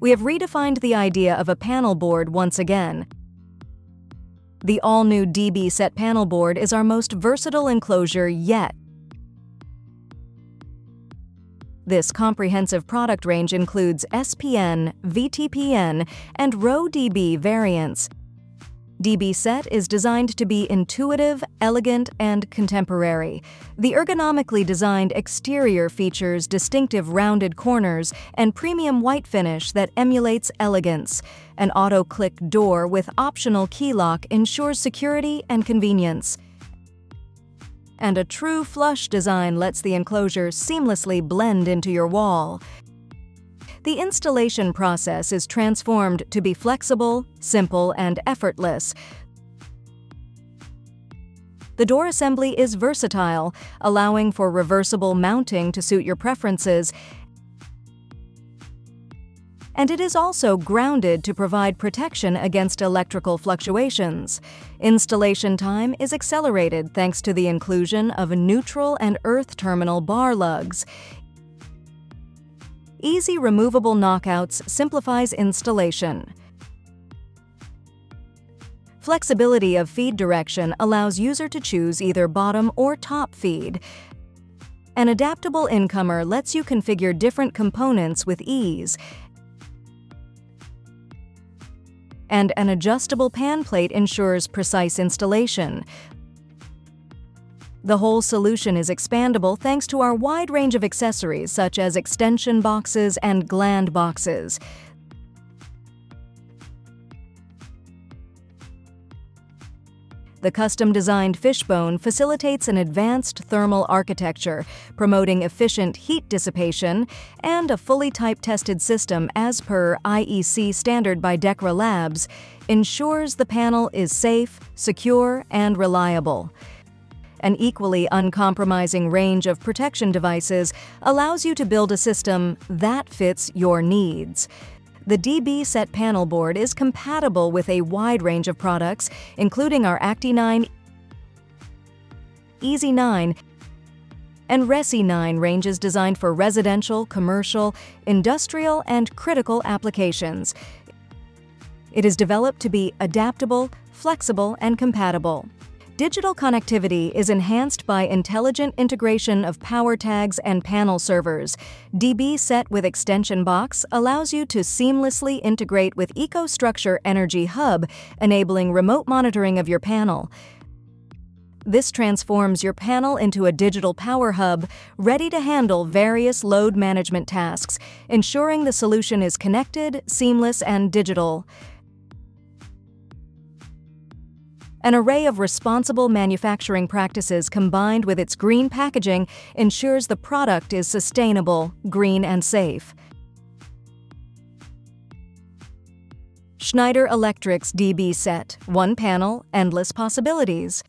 we have redefined the idea of a panel board once again. The all-new DBSeT panel board is our most versatile enclosure yet. This comprehensive product range includes SPN, VTPN, and RowDB variants. DBSeT is designed to be intuitive, elegant, and contemporary. The ergonomically designed exterior features distinctive rounded corners and premium white finish that emulates elegance. An auto-click door with optional key lock ensures security and convenience and a true flush design lets the enclosure seamlessly blend into your wall. The installation process is transformed to be flexible, simple, and effortless. The door assembly is versatile, allowing for reversible mounting to suit your preferences and it is also grounded to provide protection against electrical fluctuations. Installation time is accelerated thanks to the inclusion of neutral and earth terminal bar lugs. Easy removable knockouts simplifies installation. Flexibility of feed direction allows user to choose either bottom or top feed. An adaptable incomer lets you configure different components with ease, and an adjustable pan plate ensures precise installation. The whole solution is expandable thanks to our wide range of accessories such as extension boxes and gland boxes. The custom-designed fishbone facilitates an advanced thermal architecture, promoting efficient heat dissipation, and a fully type-tested system as per IEC standard by DEKRA Labs ensures the panel is safe, secure, and reliable. An equally uncompromising range of protection devices allows you to build a system that fits your needs. The DBSeT panel board is compatible with a wide range of products, including our Acti9, Easy9, and Resi9 ranges designed for residential, commercial, industrial, and critical applications. It is developed to be adaptable, flexible, and compatible. Digital connectivity is enhanced by intelligent integration of power tags and panel servers. DBSeT with Extension Box allows you to seamlessly integrate with EcoStruxure Energy Hub, enabling remote monitoring of your panel. This transforms your panel into a digital power hub ready to handle various load management tasks, ensuring the solution is connected, seamless, and digital. An array of responsible manufacturing practices combined with its green packaging ensures the product is sustainable, green, and safe. Schneider Electric's DBSeT, one panel, endless possibilities.